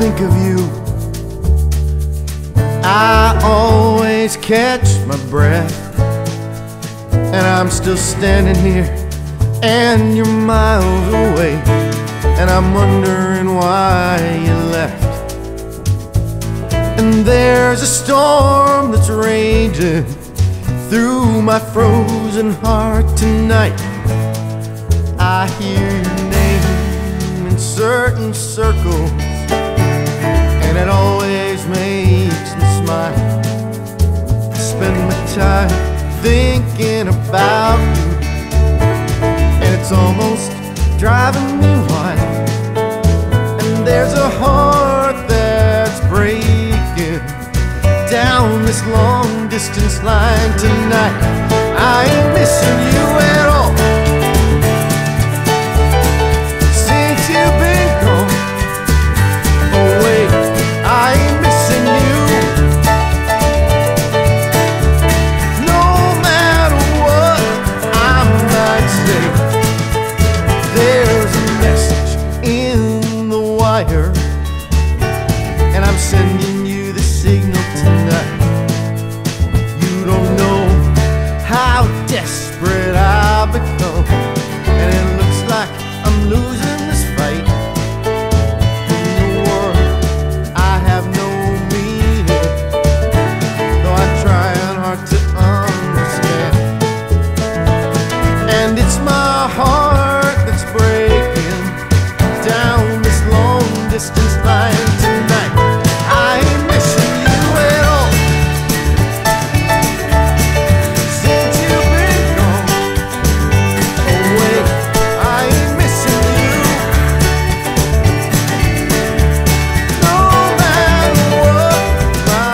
think of you, I always catch my breath. And I'm still standing here, and you're miles away. And I'm wondering why you left. And there's a storm that's raging through my frozen heart tonight. I hear your name in certain circles, tired thinking about you. And it's almost driving me wild. And there's a heart that's breaking down this long distance line tonight. fire